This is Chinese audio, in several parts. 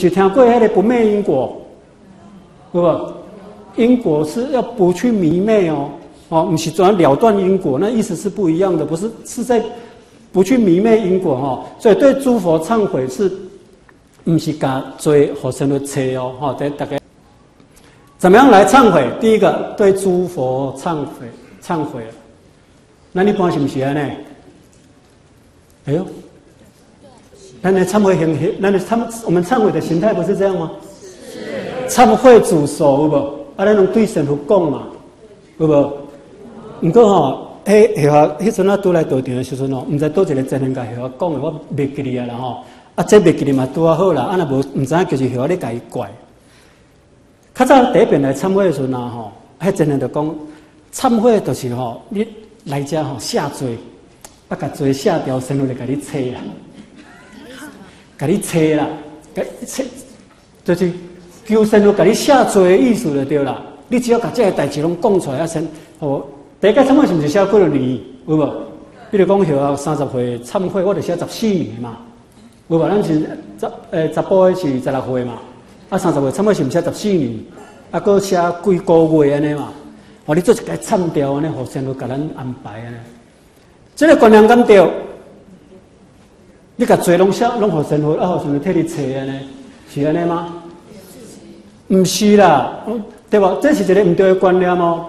就听过那个不灭因果，对不，因果是要不去迷灭哦，哦，不是专了断因果，那意思是不一样的，不是是在不去迷灭因果哈。所以对诸佛忏悔是，不是加追和神的车哦，哈，对大概怎么样来忏悔？第一个对诸佛忏悔，忏悔，那你般是不是呢？哎呦！那你忏悔形形，那你忏我们忏悔的形态不是这样吗？忏悔主守，有无？啊，咱拢对神父讲嘛，有无？毋过吼，迄下迄阵啊，拄来道场的时阵哦，毋知倒一个真人甲下讲的，我袂记哩啊啦吼。啊，这袂记哩嘛，拄啊好啦。啊，若无毋知影就是下咧甲伊怪。较早第一遍来忏悔的时阵啊吼，迄真人就讲，忏悔就是吼，你来遮吼下罪，啊，甲罪下掉，神父来甲你切啦。甲你车啦，给车就是求神父甲你下罪的意思就对啦。你只要把这个代志拢讲出来啊，先哦。第一个忏悔是毋是写几多年？有无？比如讲后三十岁忏悔，我就写十四年嘛。有无？咱是十诶，十八是十六岁嘛。啊，三十岁忏悔是毋是写十四年？啊，搁写几个月安尼嘛？哦，你做一个忏掉安尼，互神父甲咱安排安尼。这个观念敢对？你甲做拢写拢互生活，啊，互神父替你找安尼，是安尼吗？毋是啦，对吧？这是一个毋对的观念哦。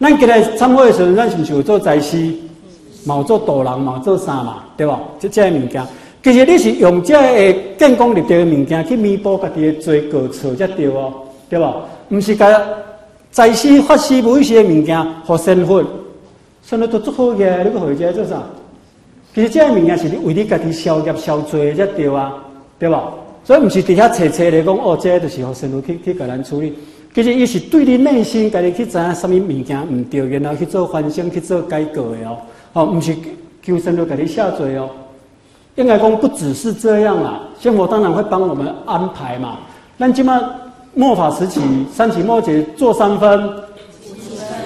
咱今日参会的时阵，咱是毋是有做财师，有做道人，有做啥嘛？对吧？即这物件，其实你是用即个建功立德的物件去弥补家己的罪过错才对哦，对吧？毋是甲财师、法师每一些物件互身份，身份都做好个，你个回家做啥？其实这物件是你为你家己消业消罪才对啊，对吧？所以毋是伫遐找找嚟讲，哦，这就是让神父去去甲咱处理。其实伊是对你内心家己去知影什么物件毋对，然后去做反省、去做改革的哦。哦，毋是求神父甲你下罪哦。应该讲不只是这样啦，仙佛当然会帮我们安排嘛。那即嘛末法时期，三期末节做三分，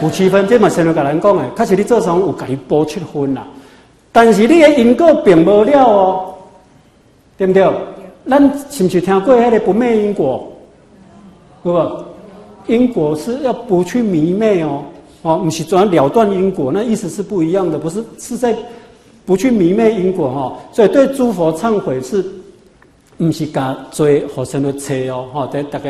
补七分，这嘛神父甲咱讲的。确实你做上有甲伊补七分啦。但是你的因果并无了哦，对不对？咱是不是听过迄个不灭因果？不不，因果是要不去迷昧哦，哦，不是专了断因果，那意思是不一样的，不是是在不去迷昧因果哈。所以对诸佛忏悔是，不是加做和神的车哦，哈，大概。